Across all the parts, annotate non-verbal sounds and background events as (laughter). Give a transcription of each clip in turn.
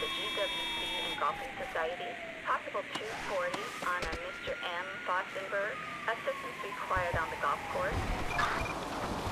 the GWC and Golfing Society, possible 240 on a Mr. M. Fostenberg. assistance required on the golf course.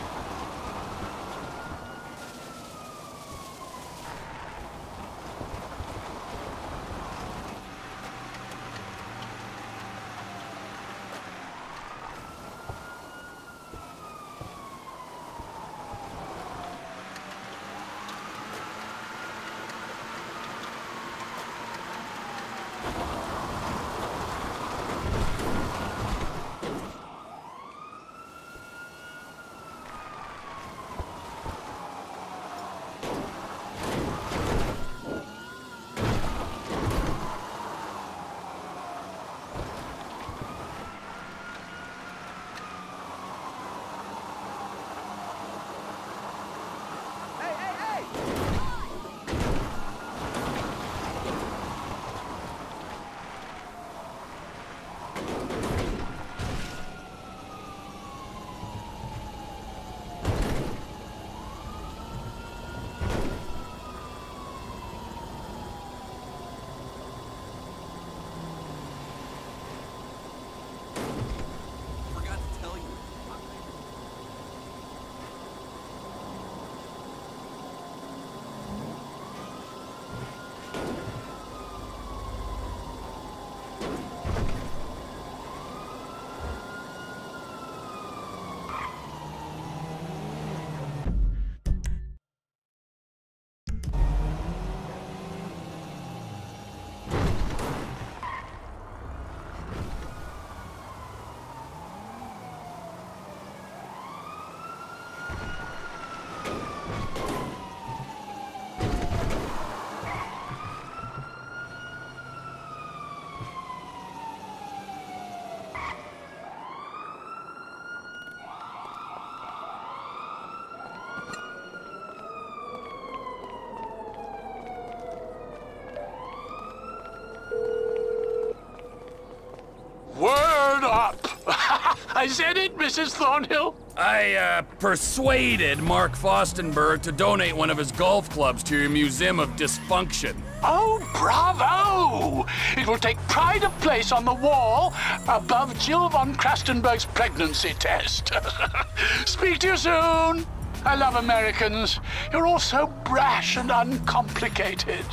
I said it, Mrs. Thornhill. I, uh, persuaded Mark Fostenberg to donate one of his golf clubs to your Museum of Dysfunction. Oh, bravo! It will take pride of place on the wall above Jill von Crastenburg's pregnancy test. (laughs) Speak to you soon. I love Americans. You're all so brash and uncomplicated.